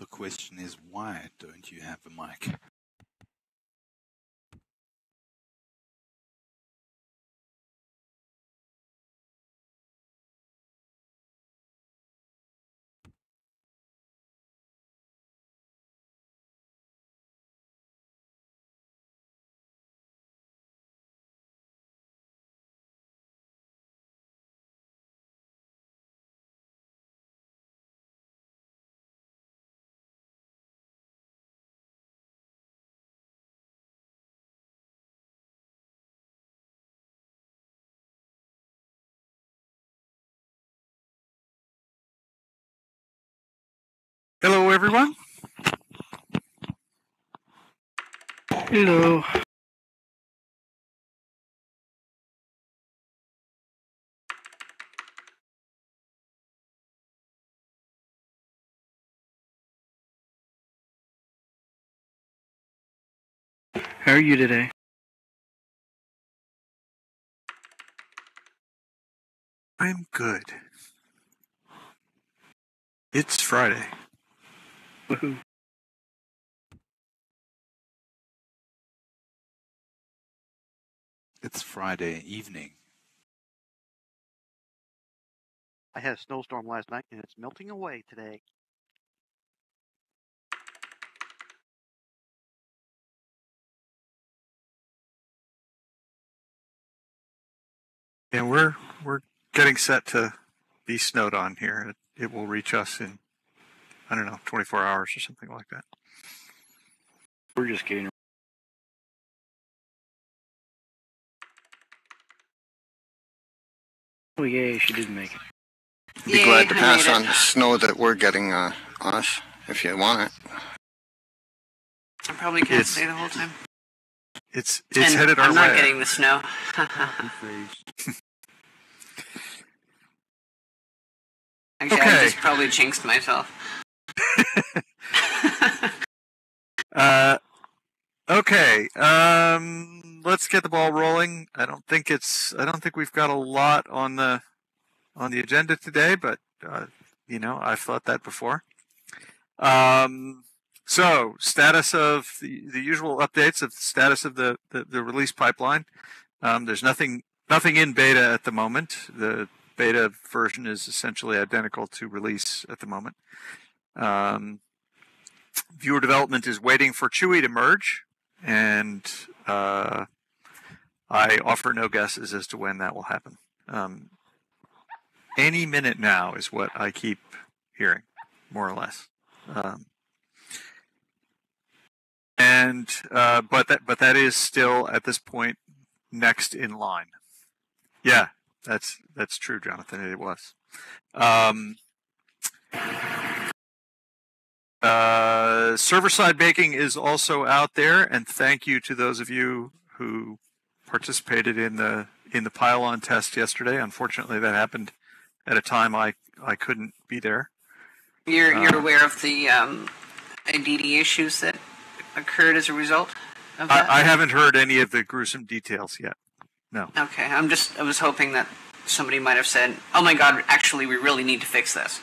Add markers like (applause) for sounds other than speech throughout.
The question is, why don't you have a mic? Hello, everyone. Hello. How are you today? I'm good. It's Friday. Woohoo. (laughs) It's Friday evening. I had a snowstorm last night and it's melting away today. And we're we're getting set to be snowed on here. It, it will reach us in I don't know, 24 hours or something like that. We're just getting. Oh yay, she did make it. Be Yay, glad to pass on it. the snow that we're getting uh, us if you want it. I probably can't It's- stay the whole time. It's it's and headed our way. I'm not way. getting the snow. (laughs) Actually, I Okay. just probably jinxed myself. (laughs) Uh, okay. Um, let's get the ball rolling. I don't think it's. I don't think we've got a lot on the on the agenda today, but uh, you know, I've thought that before. Um, so status of the the usual updates of status of the the, the release pipeline. Um, there's nothing nothing in beta at the moment. The beta version is essentially identical to release at the moment. Um, viewer development is waiting for CHUI to merge, and uh, I offer no guesses as to when that will happen. Um, any minute now is what I keep hearing, more or less. Um, and uh, but that but that is still at this point next in line. Yeah, that's that's true, Jonathan. It was. Um, uh, server-side baking is also out there, and thank you to those of you who participated in the in the pile on test yesterday. Unfortunately, that happened at a time I I couldn't be there. You're you're Uh, aware of the um, Aditi issues that occurred as a result of that. I, I haven't heard any of the gruesome details yet. No. okay, I'm just I was hoping that somebody might have said, "Oh my God, actually, we really need to fix this."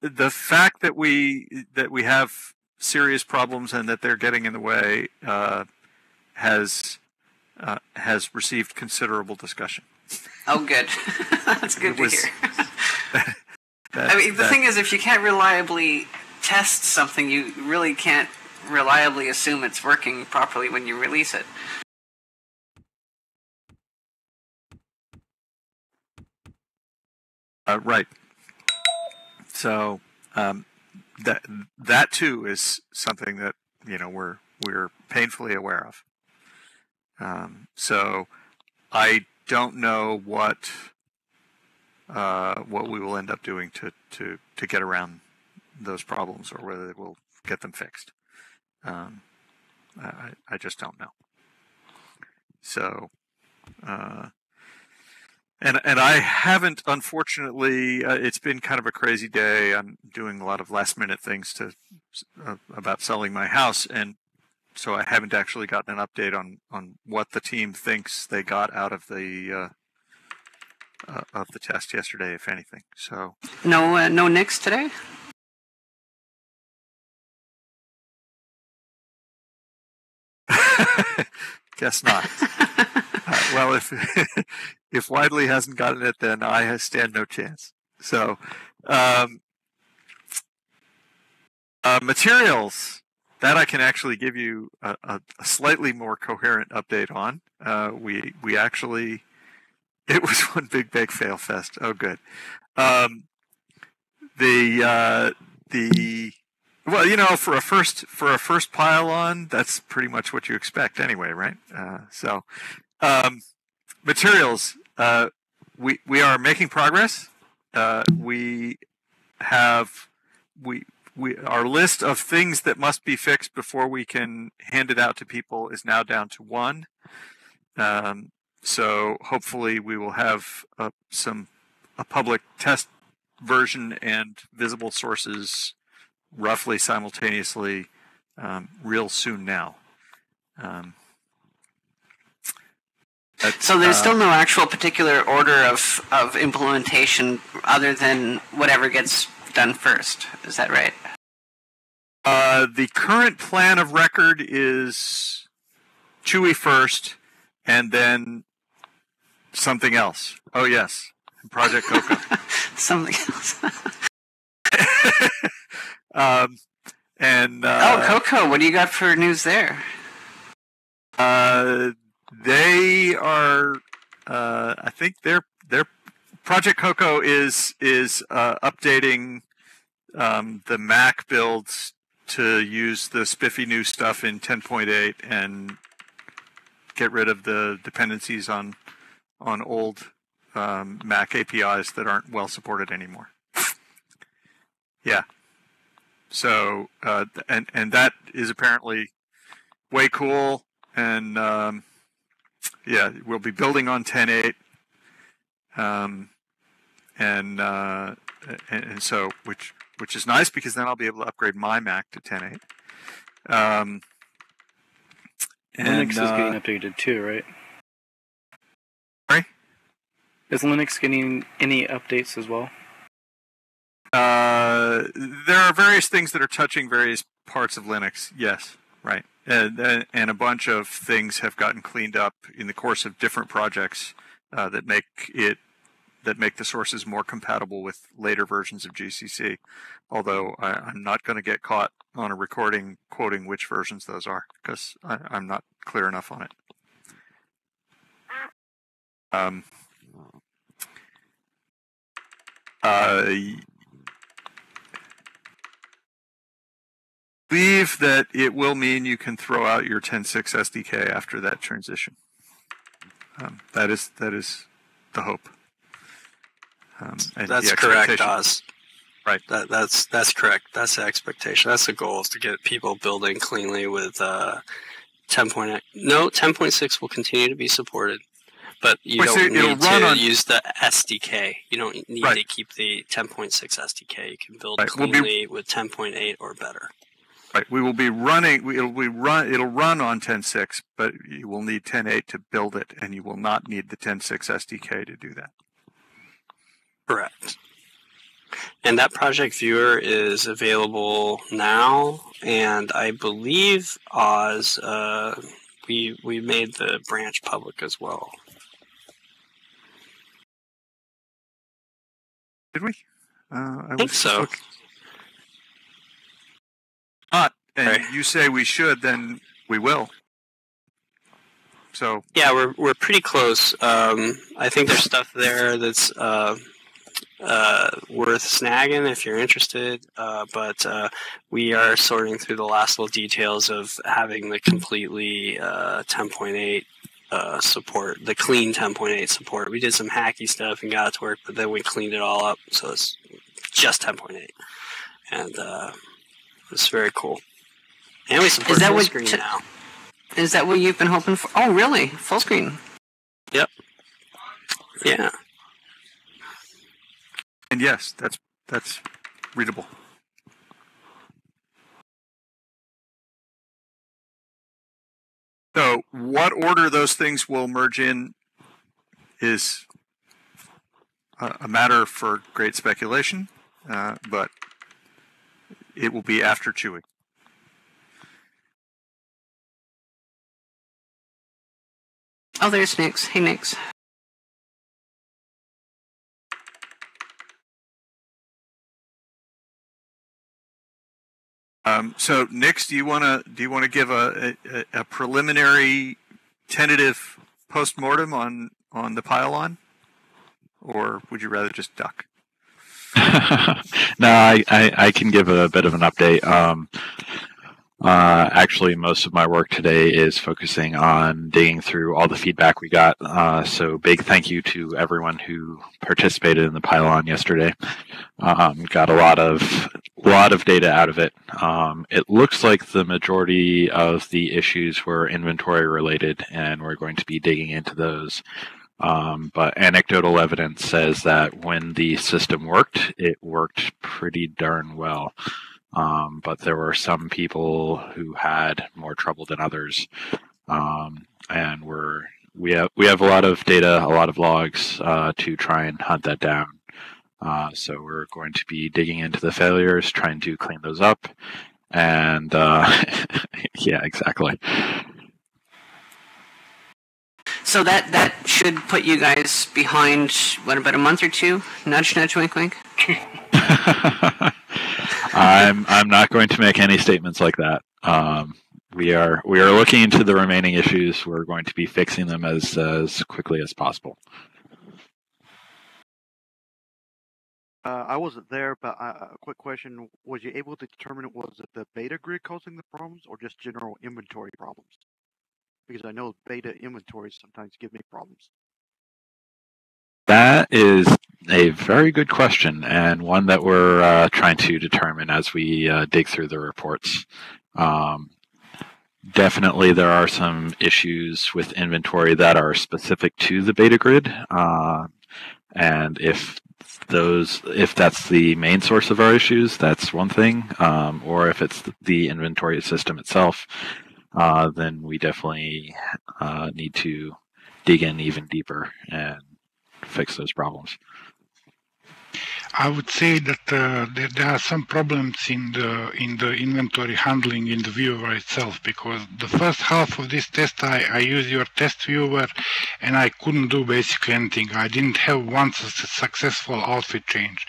The fact that we that we have serious problems and that they're getting in the way uh, has uh, has received considerable discussion. Oh, good. (laughs) That's good to was- hear. (laughs) That- I mean, the that- thing is, if you can't reliably test something, you really can't reliably assume it's working properly when you release it. uh, right. So um, that that too is something that you know we're we're painfully aware of. Um, so I don't know what uh, what we will end up doing to, to, to get around those problems or whether we'll get them fixed. Um, I, I just don't know. So, uh, and and I haven't, unfortunately. Uh, it's been kind of a crazy day. I'm doing a lot of last minute things to uh, about selling my house, and so I haven't actually gotten an update on on what the team thinks they got out of the uh, uh of the test yesterday, if anything. So no uh, no Nyx today. (laughs) Guess not. (laughs) Uh, well, if (laughs) if Whirly hasn't gotten it, then I stand no chance. So, um, uh, materials that I can actually give you a, a, slightly more coherent update on. Uh, we we actually (laughs) it was one big big fail fest. Oh, good. Um, the uh, the well, you know, for a first for a first pile on, that's pretty much what you expect anyway, right? Uh, so, um, materials. Uh, we we are making progress. Uh, we have we we our list of things that must be fixed before we can hand it out to people is now down to one. Um, so hopefully we will have uh, some a public test version and visible sources roughly simultaneously um, real soon now. Um, but, So there's uh, still no actual particular order of, of implementation other than whatever gets done first. Is that right? Uh, the current plan of record is CHUI first, and then something else. Oh yes, Project Cocoa. (laughs) Something else. (laughs) um, and oh, uh, Coco, what do you got for news there? uh, they are. Uh, I think their their Project Cocoa is is uh, updating um, the Mac builds to use the spiffy new stuff in 10.8 and get rid of the dependencies on on old um, Mac APIs that aren't well supported anymore. yeah. So uh, and and that is apparently way cool and um, yeah, we'll be building on 10.8. Um, and, uh, and and so which which is nice because then I'll be able to upgrade my Mac to 10.8. Um, and Linux is uh, getting updated too, right? Sorry? Is Linux getting any updates as well? Uh, there are various things that are touching various parts of Linux. Yes, right, and and- a bunch of things have gotten cleaned up in the course of different projects uh, that make it that make the sources more compatible with later versions of GCC. Although I, I'm not going to get caught on a recording quoting which versions those are because I'm not clear enough on it. Um, uh, believe that it will mean you can throw out your 10.6 SDK after that transition. Um, that is that is the hope. Um, and That's the correct. Oz. Right. That, that's that's correct. That's the expectation. That's the goal is to get people building cleanly with uh, 10.8. No, 10.6 will continue to be supported, but you Wait, so don't it'll need to on- use the SDK. You don't need Right. to keep the 10.6 SDK. You can build Right, we'll be- cleanly with 10.8 or better. Right. We will be running. we- It'll be run. It'll run on 10.6, but you will need 10.8 to build it, and you will not need the 10.6 SDK to do that. Correct. And that project viewer is available now, and I believe Oz, uh, we we made the branch public as well. Did we? Uh, I think was so. looking- Not, and Right. you say we should, then we will. So Yeah, we're we're pretty close. Um, I think there's stuff there that's uh, uh, worth snagging if you're interested. Uh, but uh, we are sorting through the last little details of having the completely uh, 10.8 uh, support, the clean 10.8 support. We did some hacky stuff and got it to work, but then we cleaned it all up, so it's just 10.8, and uh, it's very cool. And we support that full what screen t- now. Is that what you've been hoping for? Oh, really? Full screen. Yep. Yeah. And yes, that's that's readable. So, what order those things will merge in is a, a matter for great speculation, uh, but it will be after CHUI. Oh, there's Nyx. Hey, Nyx. Um, so, Nyx, do you want to do you want to give a, a, a preliminary, tentative postmortem on on the pile on, or would you rather just duck? (laughs) no, I, I, I can give a bit of an update. Um, uh, actually, most of my work today is focusing on digging through all the feedback we got. Uh, so, big thank you to everyone who participated in the pile on yesterday. Um, got a lot of lot of data out of it. Um, it looks like the majority of the issues were inventory related, and we're going to be digging into those. Um, but anecdotal evidence says that when the system worked, it worked pretty darn well. Um, but there were some people who had more trouble than others, um, and we're we have we have a lot of data, a lot of logs uh, to try and hunt that down. Uh, so we're going to be digging into the failures, trying to clean those up, and uh, (laughs) yeah, exactly. So that that should put you guys behind what about a month or two? Nudge, nudge, wink, wink. (laughs) I'm I'm not going to make any statements like that. Um, we are we are looking into the remaining issues. We're going to be fixing them as as quickly as possible. Uh, I wasn't there, but uh, a quick question: Was you able to determine was it the beta grid causing the problems, or just general inventory problems? Because I know beta inventories sometimes give me problems. That is a very good question, and one that we're uh, trying to determine as we uh, dig through the reports. Um, definitely, there are some issues with inventory that are specific to the beta grid, uh, and if those, if that's the main source of our issues, that's one thing. Um, or if it's the inventory system itself, uh, then we definitely uh, need to dig in even deeper and fix those problems. I would say that uh, there, are some problems in the in the inventory handling in the viewer itself because the first half of this test I, I used your test viewer and I couldn't do basically anything. I didn't have one successful outfit change.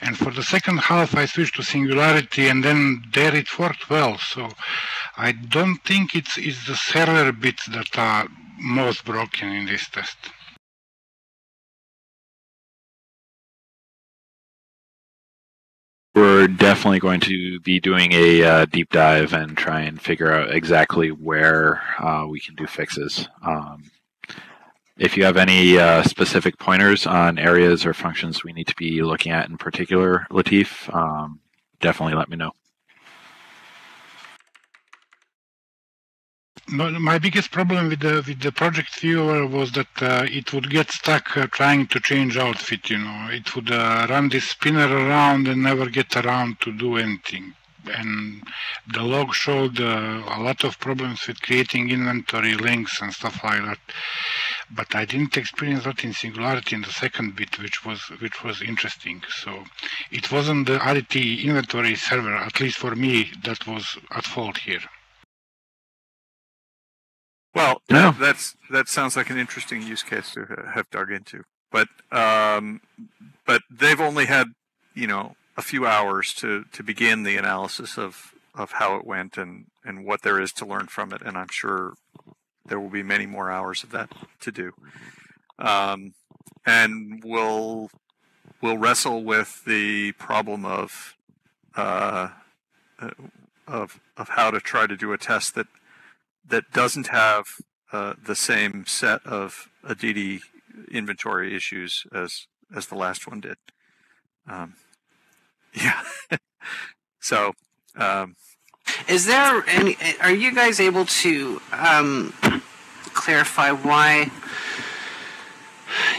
And for the second half I switched to Singularity and then there it worked well. So I don't think it's, it's the server bits that are most broken in this test. We're definitely going to be doing a uh, deep dive and try and figure out exactly where uh, we can do fixes. Um, if you have any uh, specific pointers on areas or functions we need to be looking at in particular, Latif, um, definitely let me know. My biggest problem with the with the project viewer was that uh, it would get stuck uh, trying to change outfit. You know, it would uh, run this spinner around and never get around to do anything. And the log showed uh, a lot of problems with creating inventory links and stuff like that. But I didn't experience that in Singularity in the second bit, which was which was interesting. So it wasn't the RT inventory server, at least for me, that was at fault here. Well, no. that's that sounds like an interesting use case to have dug into. But um, but they've only had you know a few hours to to begin the analysis of of how it went and and what there is to learn from it. And I'm sure there will be many more hours of that to do. Um, and we'll we'll wrestle with the problem of uh, uh of of how to try to do a test that that doesn't have uh, the same set of Aditi inventory issues as as the last one did. Um, (laughs) yeah. so, um, is there any? Are you guys able to um, clarify why?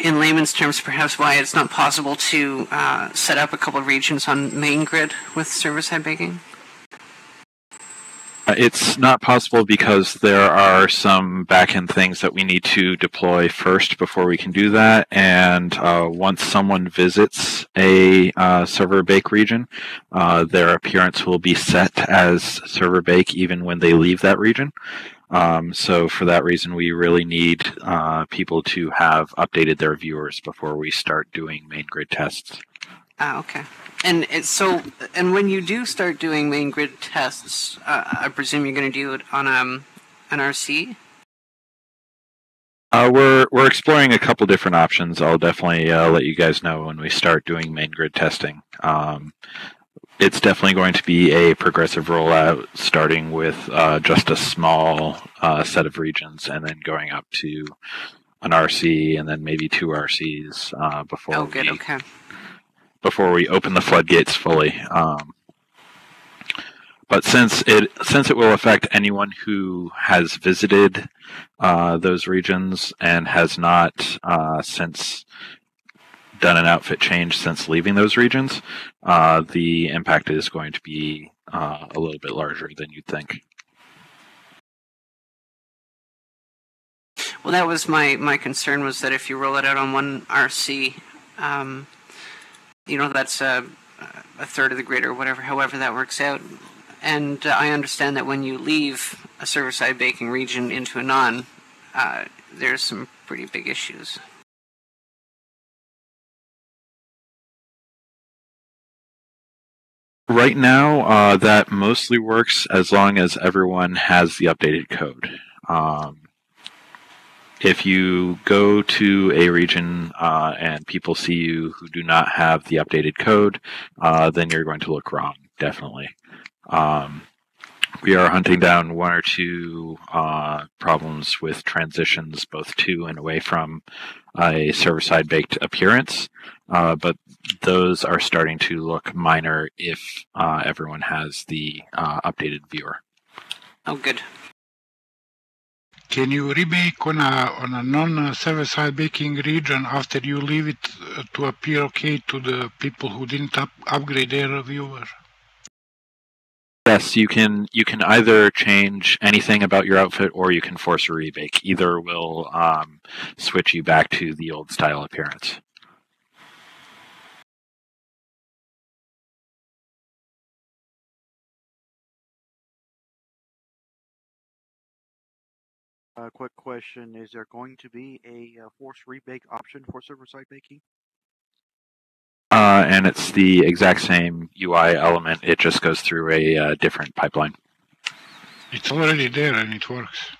in layman's terms, perhaps why it's not possible to uh, set up a couple of regions on main grid with server-side baking? Uh, it's not possible because there are some backend things that we need to deploy first before we can do that. And uh, once someone visits a uh, server bake region, uh, their appearance will be set as server bake even when they leave that region. Um, so for that reason, we really need uh, people to have updated their viewers before we start doing main grid tests. Ah, okay. And so, and when you do start doing main grid tests, uh, I presume you're going to do it on um, an RC. Uh, we're we're exploring a couple different options. I'll definitely uh, let you guys know when we start doing main grid testing. Um, it's definitely going to be a progressive rollout, starting with uh, just a small uh, set of regions, and then going up to an RC, and then maybe two RCs uh, before Oh, good. we Okay. Before we open the floodgates fully. Um, but since it since it will affect anyone who has visited uh, those regions and has not uh, since done an outfit change since leaving those regions, uh, the impact is going to be uh, a little bit larger than you'd think. Well, that was my my concern was that if you roll it out on one RC, um, you know that's a, a third of the grid or whatever, however that works out. And uh, I understand that when you leave a server-side baking region into a non, uh, there's some pretty big issues. Right now, uh, that mostly works as long as everyone has the updated code. Um, if you go to a region uh, and people see you who do not have the updated code, uh, then you're going to look wrong, definitely. Um, we are hunting down one or two uh, problems with transitions both to and away from a server-side baked appearance, uh, but those are starting to look minor if uh, everyone has the uh, updated viewer. Oh, good. Can you rebake on a on a non-server side baking region after you leave it uh, to appear okay to the people who didn't up, upgrade their viewer? Yes, you can. You can either change anything about your outfit, or you can force a rebake. Either will um, switch you back to the old style appearance. Uh, quick question: Is there going to be a uh, force rebake option for server-side baking? Uh, and it's the exact same UI element. It just goes through a uh, different pipeline. It's already there and it works.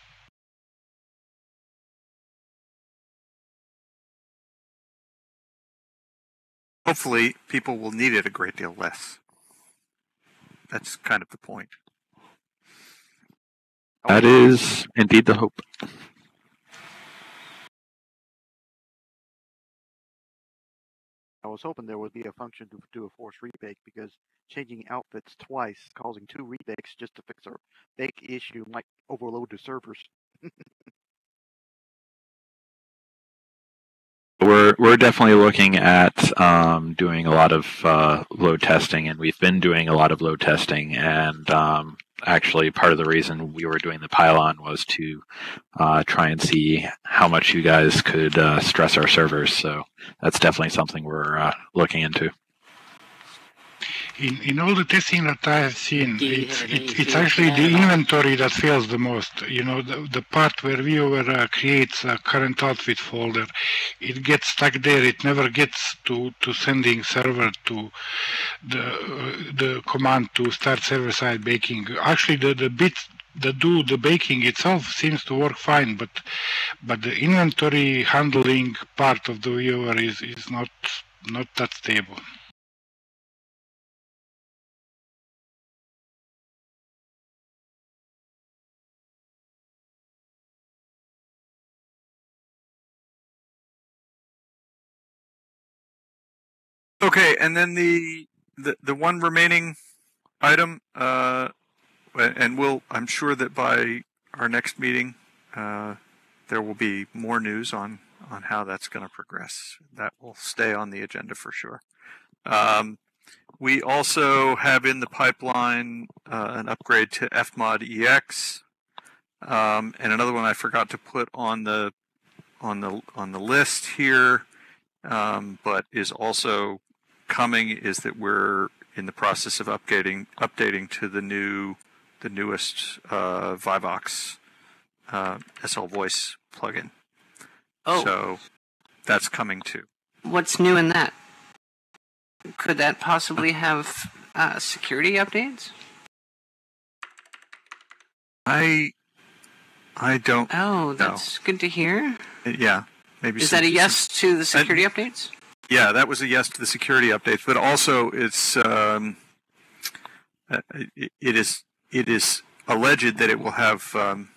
Hopefully, people will need it a great deal less. That's kind of the point. That is indeed the hope. I was hoping there would be a function to do a force rebake because changing outfits twice, causing two rebakes just to fix a bake issue, might overload the servers. (laughs) We're we're definitely looking at um, doing a lot of uh, load testing, and we've been doing a lot of load testing. And um, actually, part of the reason we were doing the pile on was to uh, try and see how much you guys could uh, stress our servers. So that's definitely something we're uh, looking into. In, in all the testing that I have seen, it's, it, it's actually the inventory that fails the most. You know, the, the part where viewer uh, creates a current outfit folder, it gets stuck there. It never gets to, to sending server to the uh, the command to start server side baking. Actually, the, the bit that do the baking itself seems to work fine, but but the inventory handling part of the viewer is, is not not that stable. Okay, and then the the, the one remaining item, uh, and we'll I'm sure that by our next meeting, uh, there will be more news on on how that's going to progress. That will stay on the agenda for sure. Um, we also have in the pipeline uh, an upgrade to FMOD Ex, um, and another one I forgot to put on the on the on the list here, um, but is also coming. Is that we're in the process of updating updating to the new the newest uh, Vivox uh, SL Voice plugin. Oh, So that's coming too. what's new in that? Could that possibly have uh, security updates? I I don't. Oh, that's good to hear. Yeah, maybe. Is that a yes to the security updates? Yeah, that was a yes to the security updates, but also it's um, uh, it, it is it is alleged that it will have um,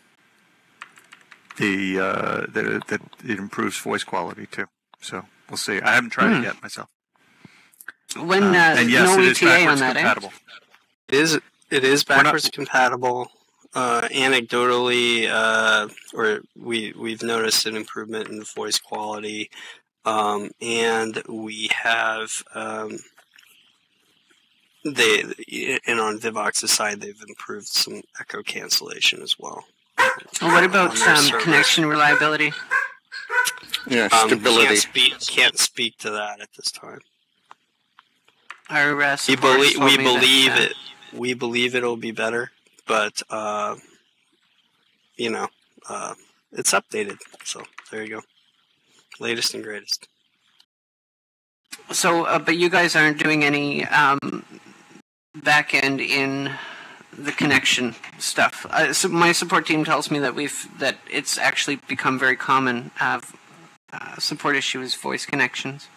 the uh, that, that it improves voice quality too. So we'll see. I haven't tried Hmm. it yet myself. When Uh, uh, and yes, no it is ETA on backwards that, eh? It is it is We're not- backwards compatible. Uh, anecdotally, uh, or we we've noticed an improvement in voice quality, um, and we have um, they and on Vivox's side they've improved some echo cancellation as well. Well, what about on um, connection reliability? Yeah, Um, stability. Can't speak, can't speak to that at this time. Our uh, We supporters believe we me that, believe uh, it. We believe it'll be better, but uh, you know, uh, it's updated. So there you go. Latest and greatest. So, uh, but you guys aren't doing any um, back end in the connection stuff. Uh, so my support team tells me that we've that it's actually become very common. Uh, uh, support issue is voice connections.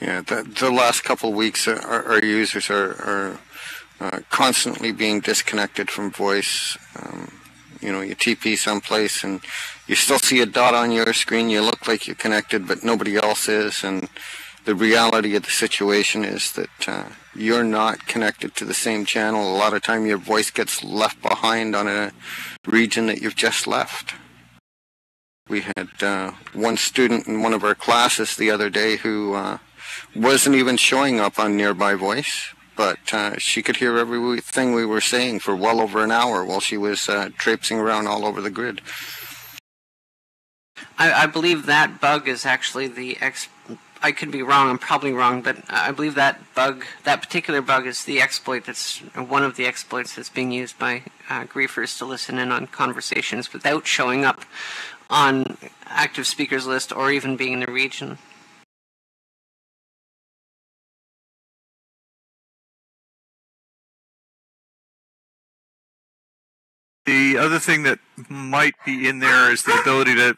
Yeah, the, the last couple of weeks, uh, our, our users are, are uh, constantly being disconnected from voice. Um, you know, you TP someplace and you still see a dot on your screen. You look like you're connected, but nobody else is. And the reality of the situation is that uh, you're not connected to the same channel. A lot of time, your voice gets left behind on a region that you've just left. We had uh, one student in one of our classes the other day who uh, wasn't even showing up on Nearby Voice, but uh, she could hear everything we were saying for well over an hour while she was uh, traipsing around all over the grid. I, I believe that bug is actually the ex. I could be wrong. I'm probably wrong, but I believe that bug, that particular bug, is the exploit that's one of the exploits that's being used by uh, griefers to listen in on conversations without showing up on active speakers list or even being in the region. The other thing that might be in there is the ability to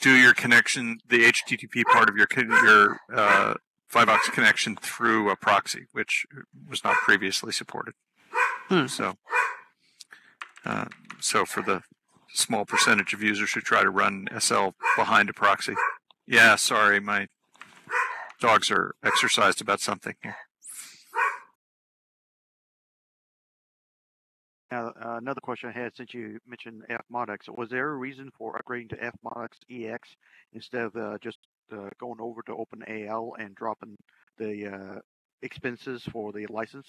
do your connection, the HTTP part of your your uh, connection through a proxy, which was not previously supported. Hmm. So, uh, so for the small percentage of users who try to run SL behind a proxy, yeah, sorry, my dogs are exercised about something here. Now, uh, another question I had since you mentioned FMOD Ex, was there a reason for upgrading to FModX EX instead of uh, just uh, going over to OpenAL and dropping the uh, expenses for the license?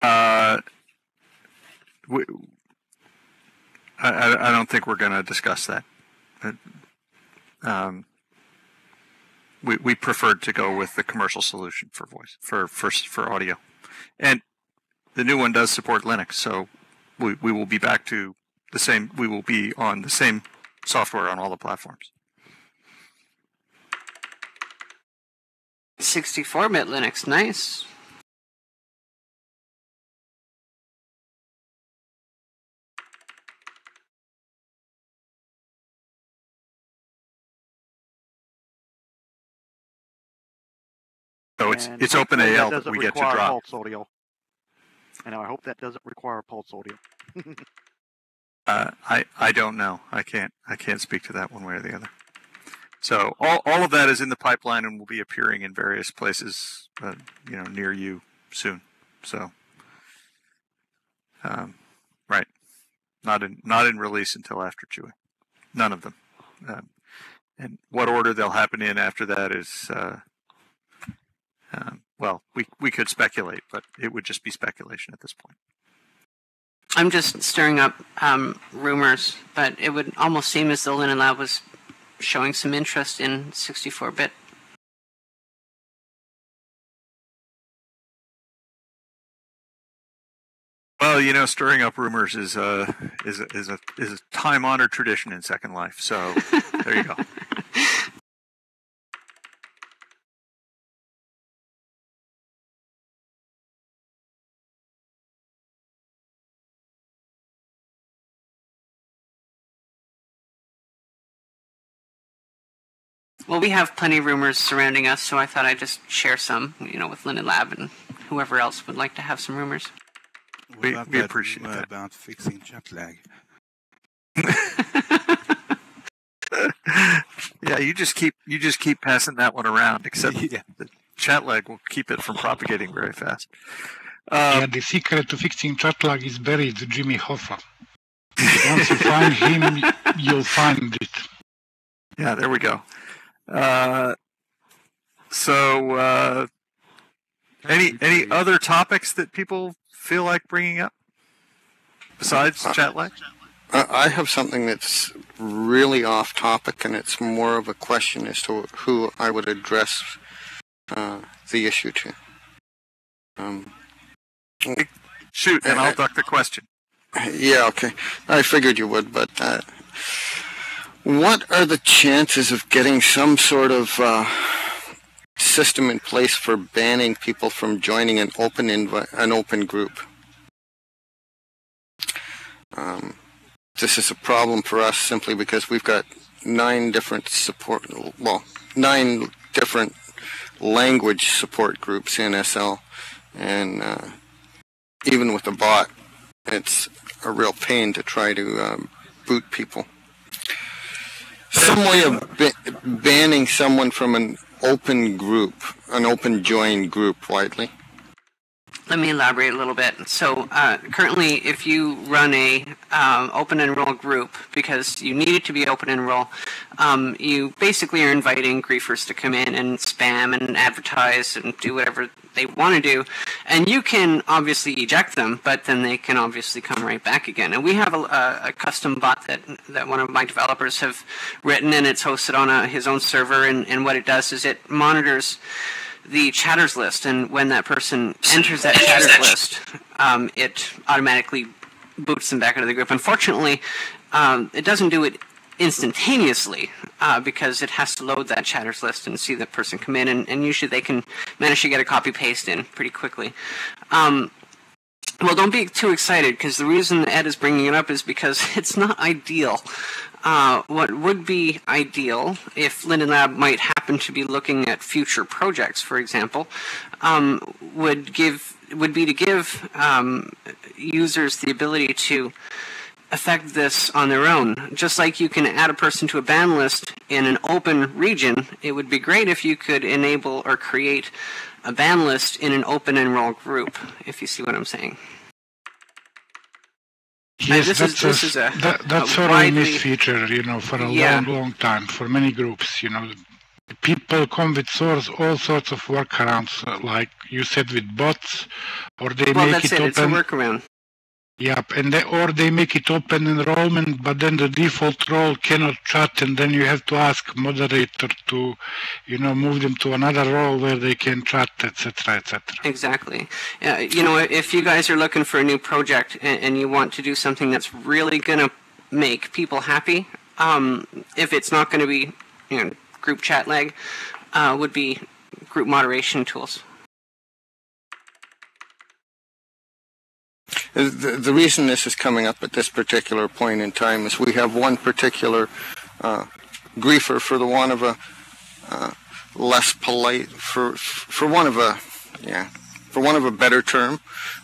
Uh, we, I, I I don't think we're going to discuss that. But, um, we we preferred to go with the commercial solution for voice for for for audio, and the new one does support Linux, so we we will be back to the same. We will be on the same software on all the platforms. 64-bit Linux, nice. So it's And it's OpenAL that doesn't we get to drop. Pulse audio. And I hope that doesn't require pulse audio. (laughs) Uh, I I don't know. I can't I can't speak to that one way or the other. So all all of that is in the pipeline and will be appearing in various places, uh, you know, near you soon. So, um, right, not in not in release until after CHUI. None of them. Um, and what order they'll happen in after that is, uh, um, well, we we could speculate, but it would just be speculation at this point. I'm just stirring up um, rumors, but it would almost seem as though Linden Lab was showing some interest in 64-bit. Well, you know, stirring up rumors is a is a, is a is a time honored tradition in Second Life. So (laughs) there you go. Well, we have plenty of rumors surrounding us, so I thought I'd just share some, you know, with Linden Lab and whoever else would like to have some rumors. What We- about we that appreciate rumor that. about fixing chat lag. (laughs) yeah, you just keep you just keep passing that one around. Except (laughs) Yeah. the chat lag will keep it from propagating very fast. yeah, Um, the secret to fixing chat lag is buried, Jimmy Hoffa. (laughs) Once you find him, you'll find it. yeah, there we go. Uh, so, uh, any any other topics that people feel like bringing up besides Uh, chat lag? I have something that's really off topic, and it's more of a question as to who I would address uh, the issue to. Um, Shoot, and I'll duck the question. yeah, okay. I figured you would, but uh, what are the chances of getting some sort of uh, system in place for banning people from joining an open an open group? Um, this is a problem for us simply because we've got nine different support, well, nine different language support groups in SL, and uh, even with a bot, it's a real pain to try to um, boot people. Some way of ba- banning someone from an open group, an open join group widely. Let me elaborate a little bit. So uh, currently, if you run a um, open and enroll group because you need it to be open enroll, um, you basically are inviting griefers to come in and spam and advertise and do whatever they want to do, and you can obviously eject them, but then they can obviously come right back again. And we have a, a, a custom bot that that one of my developers have written, and it's hosted on a, his own server. And, and what it does is it monitors the chatters list, and when that person enters that chatters list, um, it automatically boots them back into the group. Unfortunately, um, it doesn't do it instantaneously uh, because it has to load that chatters list and see that person come in, and, and usually they can manage to get a copy paste in pretty quickly. Um, well, don't be too excited because the reason Ed is bringing it up is because (laughs) it's not ideal. Uh, what would be ideal if Linden Lab might happen to be looking at future projects, for example, um, would give would be to give um, users the ability to affect this on their own. Just like you can add a person to a ban list in an open region, it would be great if you could enable or create a ban list in an open enroll group, if you see what I'm saying. Yes, this is- that's, this a, is a- that, that's a sort of a widely- missed feature, you know, for a Yeah. long, long time, for many groups, you know. People come with source, all sorts of workarounds, uh, like you said, with bots, or they Well, make that's it, it. It's a open. workaround. Yep, and they, or they make it open enrollment, but then the default role cannot chat, and then you have to ask moderator to, you know, move them to another role where they can chat, etc., etc. Exactly. Uh, you know, if you guys are looking for a new project and, and you want to do something that's really going to make people happy, um, if it's not going to be, you know, group chat lag, uh, would be group moderation tools. Uh, The, the reason this is coming up at this particular point in time is we have one particular uh, griefer, for the want of a uh, less polite, for for one of a yeah, for one of a better term,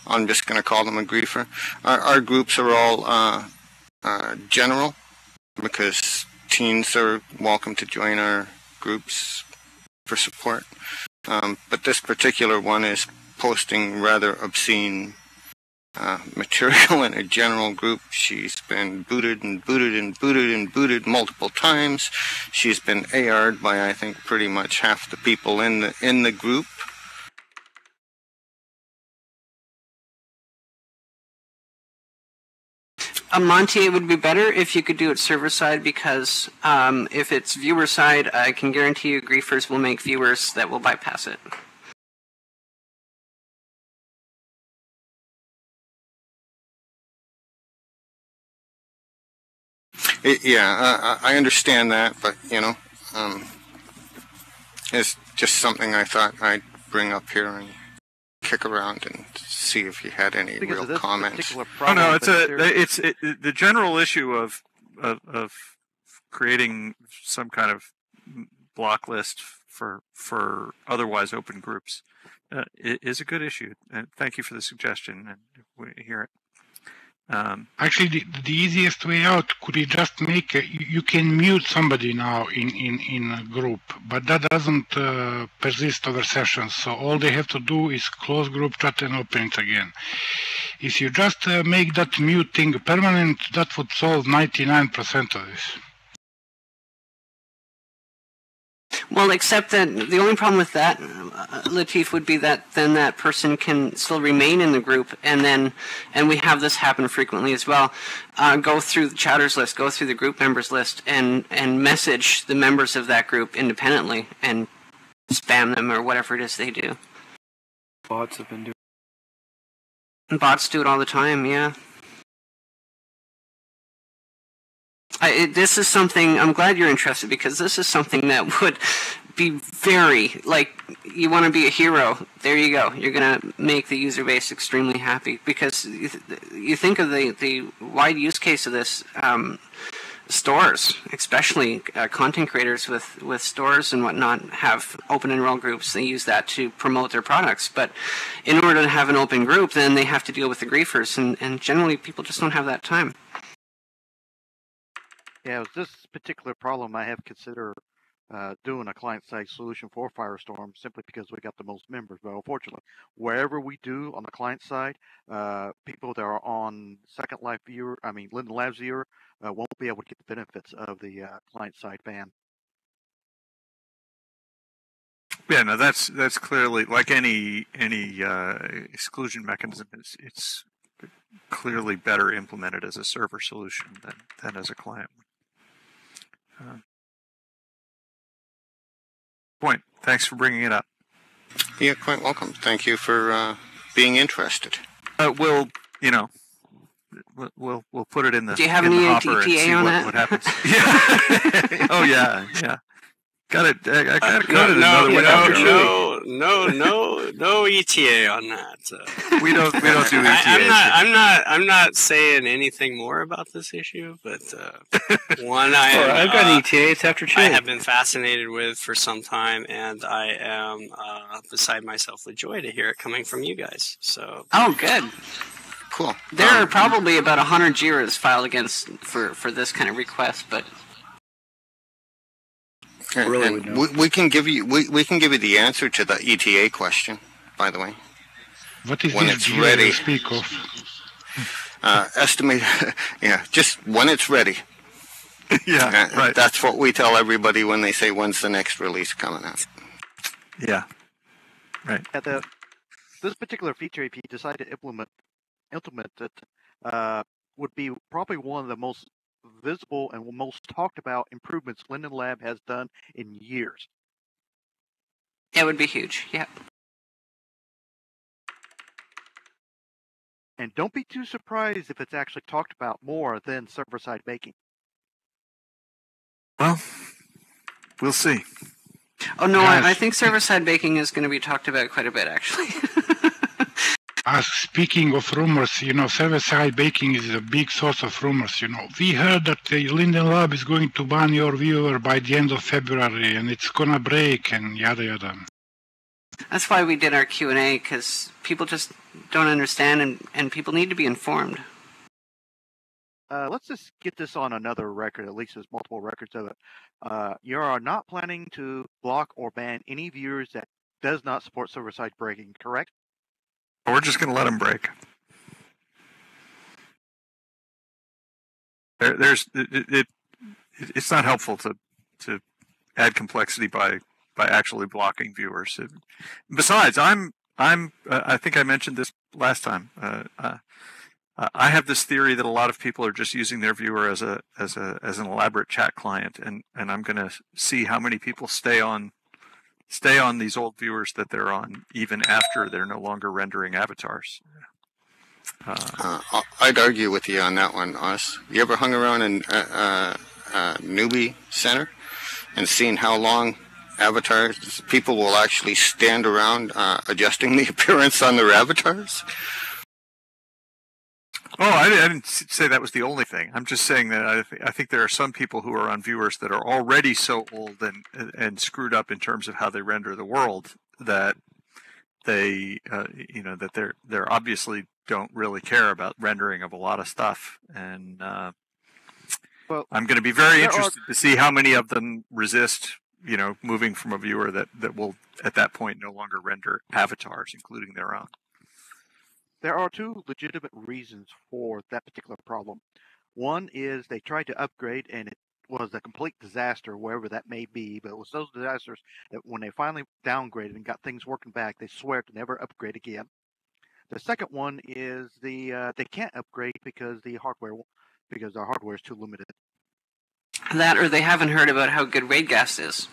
I'm just going to call them a griefer. Our, our groups are all uh, uh, general because teens are welcome to join our groups for support. Um, but this particular one is posting rather obscene uh, material (laughs) in a general group. She's been booted and booted and booted and booted multiple times. She's been AR'd by I think pretty much half the people in the in the group. Monty, it would be better if you could do it server side because um, if it's viewer side, I can guarantee you griefers will make viewers that will bypass it. It, yeah, I, I understand that, but you know, um, it's just something I thought I'd bring up here and kick around and see if you had any real comments. particular Oh problem. no, it's a there- it's it, it- the general issue of of, of creating some kind of block list for for otherwise open groups uh, is a good issue. And thank you for the suggestion, and we hear it. Um, Actually, the, the easiest way out could be just make a, you, can mute somebody now in, in, in a group, but that doesn't uh, persist over sessions. So all they have to do is close group chat and open it again. If you just uh, make that mute thing permanent, that would solve 99% of this. Well, except that the only problem with that, uh, Latif, would be that then that person can still remain in the group, and then, and we have this happen frequently as well. Uh, go through the chatters list, go through the group members list, and and message the members of that group independently, and spam them or whatever it is they do. Bots have been doing. Bots do it all the time, yeah. I, this is something I'm glad you're interested because this is something that (laughs) would be very like you want to be a hero. There you go. You're gonna make the user base extremely happy because you, th- you think of the the wide use case of this. Um, stores, especially uh, content creators with, with stores and whatnot, have open enroll groups. They use that to promote their products. But in order to have an open group, then they have to deal with the griefers, and, and generally people just don't have that time. Yeah, it was this particular problem I have considered uh, doing a client-side solution for Firestorm simply because we got the most members. But unfortunately, wherever we do on the client side, uh, people that are on Second Life viewer, I mean Linden Labs viewer, uh, won't be able to get the benefits of the uh, client-side ban. yeah, no, that's that's clearly like any any uh, exclusion mechanism. It's it's clearly better implemented as a server solution than than as a client. Uh, point. Thanks for bringing it up. You're quite welcome. Thank you for uh, being interested. Uh, we'll, you know, we'll we'll, we'll put it in the. Do you have any the hopper and see on what, that? what happens? (laughs) (laughs) yeah. oh yeah, yeah. Got it. I, I got it no, coded no, another way. no, out here. no, no, no, no ETA on that. Uh, (laughs) We don't. We don't do E ETAs. I, I'm not. I'm not. I'm not saying anything more about this issue, but uh, (laughs) one I am, I've got uh, an ETA. It's after I have been fascinated with for some time, and I am uh, beside myself with joy to hear it coming from you guys. So Oh, good. Cool. There Um, are probably about 100 JIRAs filed against for, for this kind of request, but and- really and would know. we, we can give you we, we can give you the answer to the ETA question. By the way, What is When this it's gear ready. you speak of? uh, estimate. (laughs) yeah, just when it's ready. (laughs) yeah. Uh, Right. That's what we tell everybody when they say when's the next release coming out. Yeah. Right. At the this particular feature, if you decide to implement implement it, uh, would be probably one of the most visible and most talked about improvements Linden Lab has done in years. it would be huge. Yep. And don't be too surprised if it's actually talked about more than server-side baking. Well, we'll see. Oh no, I, I think server-side baking is going to be talked about quite a bit, actually. (laughs) Uh, speaking of rumors, you know, server-side baking is a big source of rumors. You know, we heard that the Linden Lab is going to ban your viewer by the end of February, and it's gonna break, and yada yada. That's why we did our Q and A because people just don't understand, and, and people need to be informed. Uh, let's just get this on another record. At least there's multiple records of it. Uh, you are not planning to block or ban any viewers that does not support server-side baking, correct? We're just going to let them break. There, there's it, it, it. It's not helpful to to add complexity by by actually blocking viewers. It- besides, I'm I'm uh, I think I mentioned this last time. Uh, uh, uh, I have this theory that a lot of people are just using their viewer as a as a as an elaborate chat client, and and I'm going to see how many people stay on stay on these old viewers that they're on even after they're no longer rendering avatars. Uh, Uh, I'd argue with you on that one, Oz. You ever hung around in uh, uh, uh, Newbie Center and seen how long avatars people will actually stand around uh, adjusting the (laughs) appearance on their avatars? Oh, I, I didn't say that was the only thing. I'm just saying that I, th- I think there are some people who are on viewers that are already so old and and screwed up in terms of how they render the world that they, uh, you know, that they're they're obviously don't really care about rendering of a lot of stuff. And uh, Well, I'm going to be very there are- interested to see how many of them resist, you know, moving from a viewer that that will at that point no longer render avatars, including their own. There are two legitimate reasons for that particular problem. One is they tried to upgrade and it was a complete disaster wherever that may be, but it was those disasters that when they finally downgraded and got things working back, they swear to never upgrade again. The second one is the uh, they can't upgrade because the hardware because our hardware is too limited. That or they haven't heard about how good Raidgast is.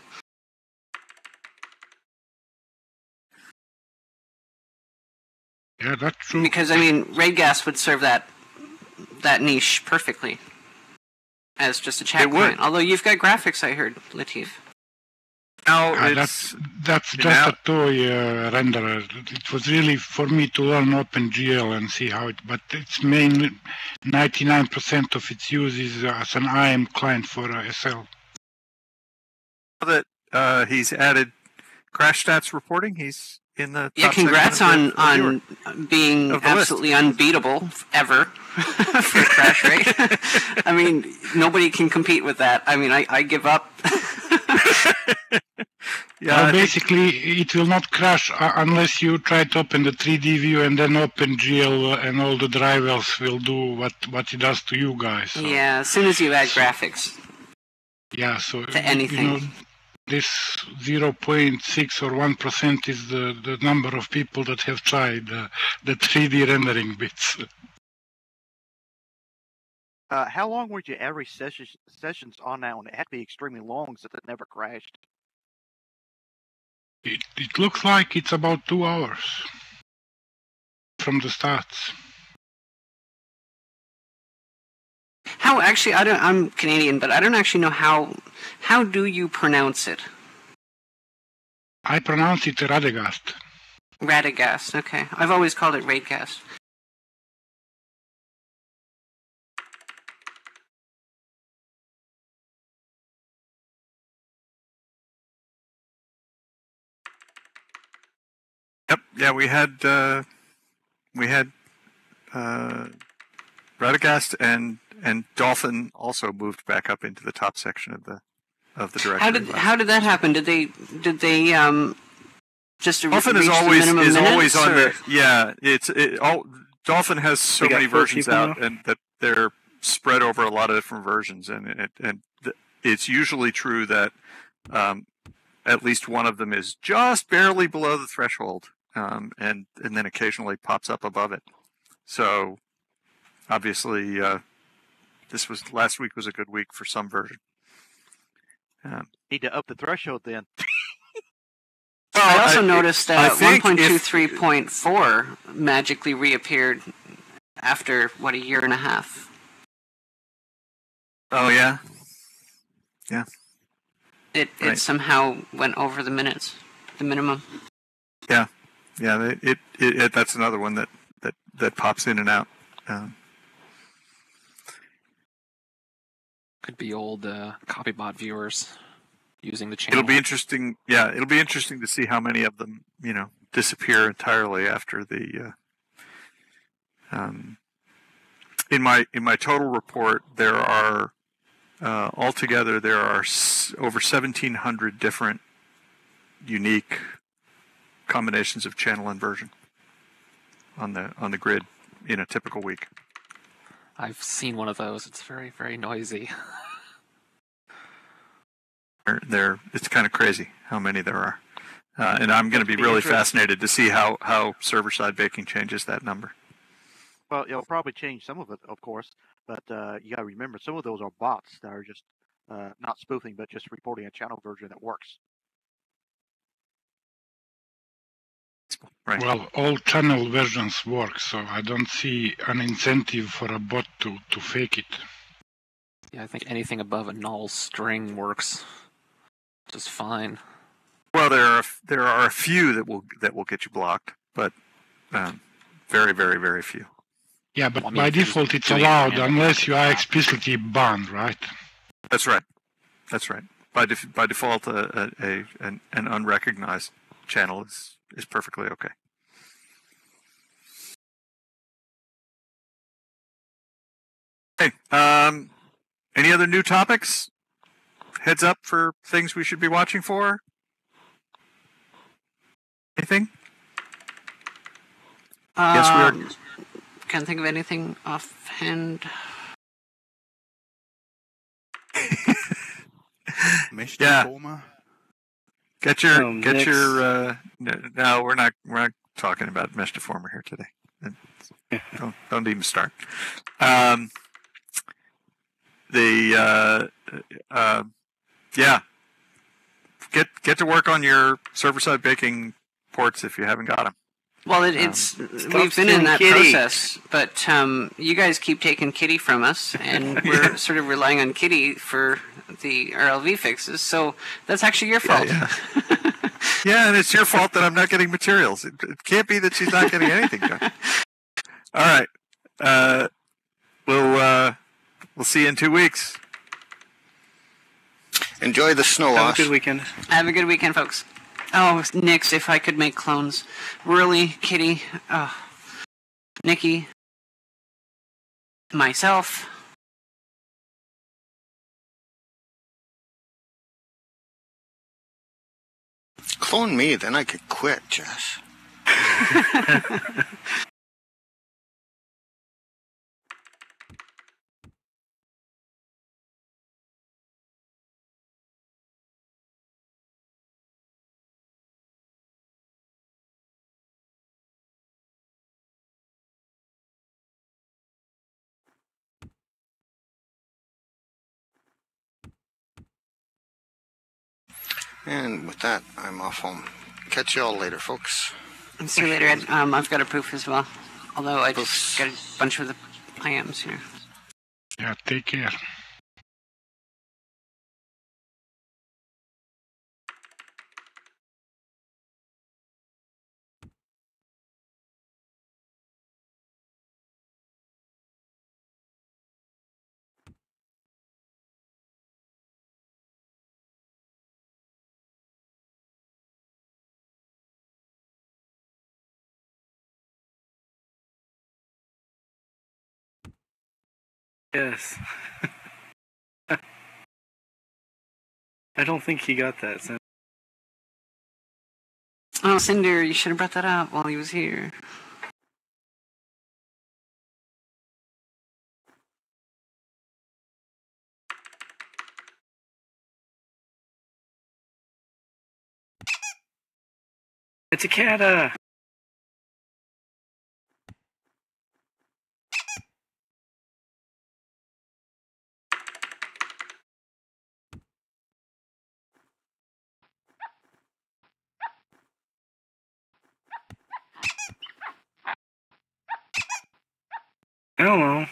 Yeah, that's true. Because I mean, Raidgast would serve that that niche perfectly as just a chat It would. Although you've got graphics, I heard, Latif. Now Ah, it's that's that's just know- a toy uh, renderer. It was really for me to learn OpenGL and see how it. But its mainly 99% of its use is as an IM client for uh, SL. that uh, he's added crash stats reporting. He's in the Yeah, top section congrats of on the- of the viewer. on being of the list. absolutely unbeatable ever (laughs) for crash rate. I mean, nobody can compete with that. I mean, I, I give up. (laughs) Yeah, well, I think- basically, it will not crash uh, unless you try to open the 3D view and then OpenGL and all the drivers will do what, what it does to you guys. So, yeah, as soon as you add graphics. yeah, so To you anything. know, this 0.6 or 1% is the, the number of people that have tried uh, the 3D rendering bits. Uh, how long were your average sessions sessions on that one? It had to be extremely long since it never crashed. It, it looks like it's about two hours from the start. How actually? I don't. I'm Canadian, but I don't actually know how. How do you pronounce it? I pronounce it Radegast. Radagast. Okay, I've always called it Raidgast. Yep. Yeah, we had uh, we had uh, Radagast and and Dolphin also moved back up into the top section of the of the directory. How did list. how did that happen? Did they did they um just Dolphin is always is minutes, always on or- the yeah. It's it all. Dolphin has so They many versions out, now? and that they're spread over a lot of different versions, and it and it's usually true that um, at least one of them is just barely below the threshold, um, and and then occasionally pops up above it. So obviously, uh, this was last week was a good week for some version. Um, Need to up the threshold then. (laughs) I also I- noticed that 1.23.4 magically reappeared after what a year and a half. oh yeah, yeah. It Right. it somehow went over the minutes, the minimum. yeah. It, it, it, it that's another one that that that pops in and out. Um, Could be old uh, copybot viewers using the channel. It'll be interesting. Yeah, it'll be interesting to see how many of them, you know, disappear entirely after the. Uh, um, in my in my total report, there are uh, altogether there are s- over seventeen hundred different unique combinations of channel inversion on the on the grid in a typical week. I've seen one of those. It's very, very noisy. (laughs) They're, they're it's kind of crazy how many there are, uh, and I'm going to be Be really fascinated to see how how server side baking changes that number. Well, it'll probably change some of it, of course, but uh, you got to remember some of those are bots that are just uh, not spoofing, but just reporting a channel version that works. Right. Well, all channel versions work, so I don't see an incentive for a bot to, to fake it. Yeah, I think anything above a null string works just fine. Well, there are there are a few that will that will get you blocked, but um, very, very, very few. Yeah, but I mean, by default it's allowed in unless you are explicitly banned, right? That's right. That's right. By def- by default, a, a, a an, an unrecognized channel is is perfectly okay. Hey, um, any other new topics? Heads up for things we should be watching for. Anything? Yes, we are- Um, Can't think of anything offhand. Mesh Yeah. Get your get your. Uh, no, no, we're not we're not talking about mesh deformer here today. (laughs) don't don't even start. Um, the uh, uh, yeah, get get to work on your server side baking ports if you haven't got them. Well, it, Um, it's we've been in that Kitty. process, but um, you guys keep taking Kitty from us, and (laughs) we're sort of relying on Kitty for the RLV fixes. So that's actually your fault. Yeah, (laughs) yeah, and it's your fault that I'm not getting materials. It, it can't be that she's not getting anything done. (laughs) All right, uh, we'll uh, we'll see you in two weeks. Enjoy the snow, Have a good weekend. Have a good weekend, folks. Oh, Nyx, if I could make clones. Really, Kitty, oh, Nikki, myself. Clone me, then I could quit, Jess. (laughs) (laughs) And with that, I'm off home. Catch you all later, folks. See you later, Ed. Um, I've got a proof as well. Although I just got a bunch of the IAMs here. Yeah, take care. Yes. (laughs) I don't think he got that. So. Oh, Cinder, you should have brought that up while he was here. It's a cata. Know.